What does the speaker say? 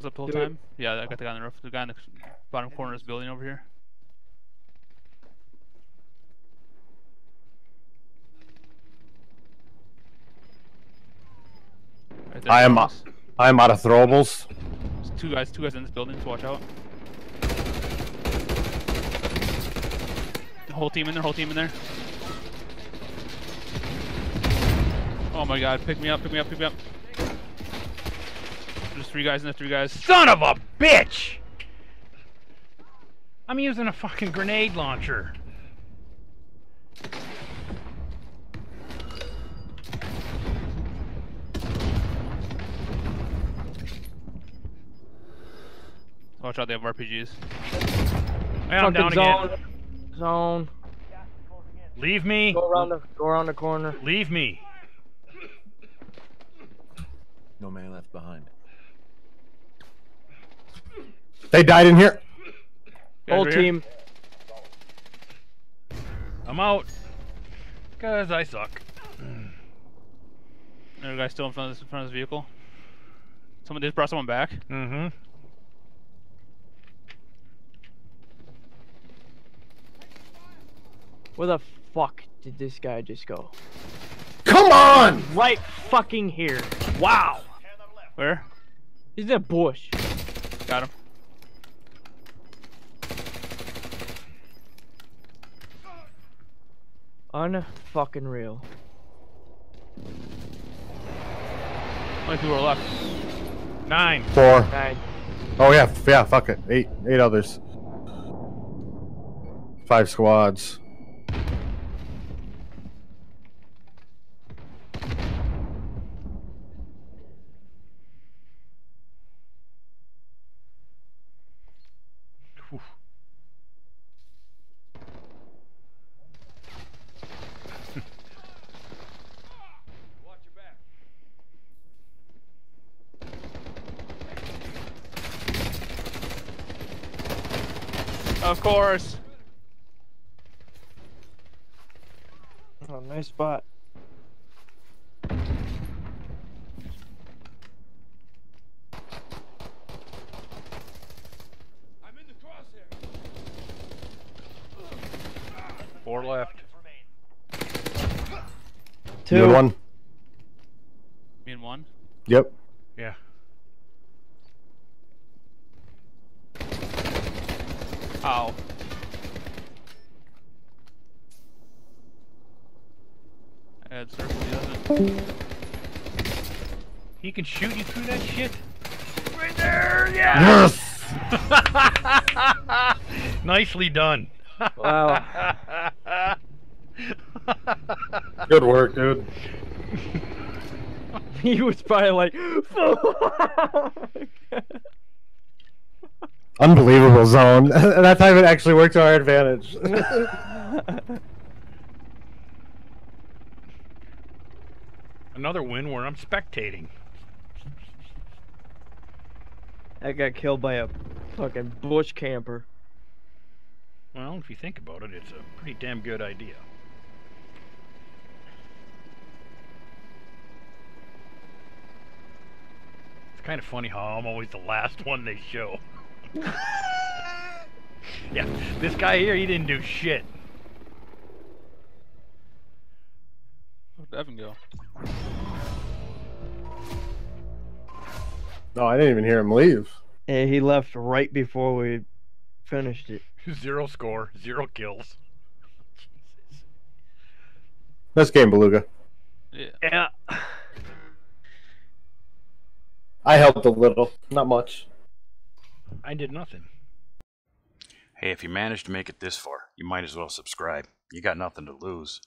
the whole Do it. time? Yeah, I got the guy on the roof. The guy in the bottom corner of this building over here. Right there, I am uh, Thomas. I am out of throwables. There's two guys, two guys in this building, so watch out. The whole team in there, whole team in there. Oh my god, pick me up, pick me up, pick me up. There's three guys and there, three guys. Son of a bitch! I'm using a fucking grenade launcher. Watch out, they have RPGs. Man, I'm down zone. again. Zone. Leave me. Go around the go around the corner. Leave me. No man left behind. They died in here. Guys Whole right here. team. I'm out. Cause I suck. Another guy still in front of this, in front of this vehicle. Someone just brought someone back. Mm-hmm. Where the fuck did this guy just go? Come on! Right fucking here. Wow. Where? He's in a bush. Got him. Unfucking real. How many people are left? Nine. Four. Nine. Oh yeah, yeah. Fuck it. Eight. Eight others. Five squads. Whew. Of course. Oh, nice spot. Four left. You Two. in one. Me and one. Yep. Yeah. Ow. I had circle, he doesn't. He can shoot you through that shit. Right there! Yeah! Yes. Nicely done. Wow. Good work, dude. he was probably like, fuck. Unbelievable zone. that time it actually worked to our advantage. Another win where I'm spectating. I got killed by a fucking bush camper. Well, if you think about it, it's a pretty damn good idea. Kind of funny how I'm always the last one they show. yeah, this guy here, he didn't do shit. Where'd Evan go? no, I didn't even hear him leave. And he left right before we finished it. Zero score, zero kills. Jesus. This game, Beluga. Yeah. Yeah. I helped a little, not much. I did nothing. Hey, if you managed to make it this far, you might as well subscribe. You got nothing to lose.